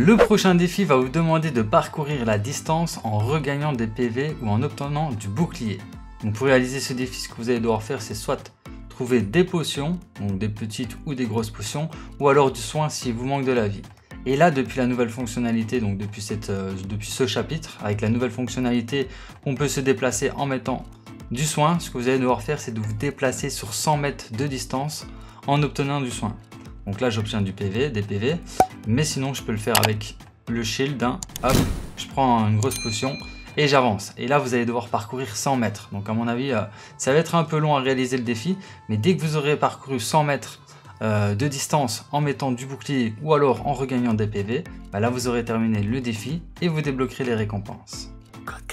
Le prochain défi va vous demander de parcourir la distance en regagnant des PV ou en obtenant du bouclier. Donc pour réaliser ce défi, ce que vous allez devoir faire, c'est soit trouver des potions, donc des petites ou des grosses potions, ou alors du soin s'il vous manque de la vie. Et là, depuis la nouvelle fonctionnalité, donc depuis, euh, depuis ce chapitre, avec la nouvelle fonctionnalité, on peut se déplacer en mettant du soin. Ce que vous allez devoir faire, c'est de vous déplacer sur 100 mètres de distance en obtenant du soin. Donc là, j'obtiens du PV, des PV, mais sinon, je peux le faire avec le shield. Hein. Hop, je prends une grosse potion et j'avance. Et là, vous allez devoir parcourir 100 mètres. Donc à mon avis, euh, ça va être un peu long à réaliser le défi, mais dès que vous aurez parcouru 100 mètres euh, de distance en mettant du bouclier ou alors en regagnant des PV, bah là vous aurez terminé le défi et vous débloquerez les récompenses. Code.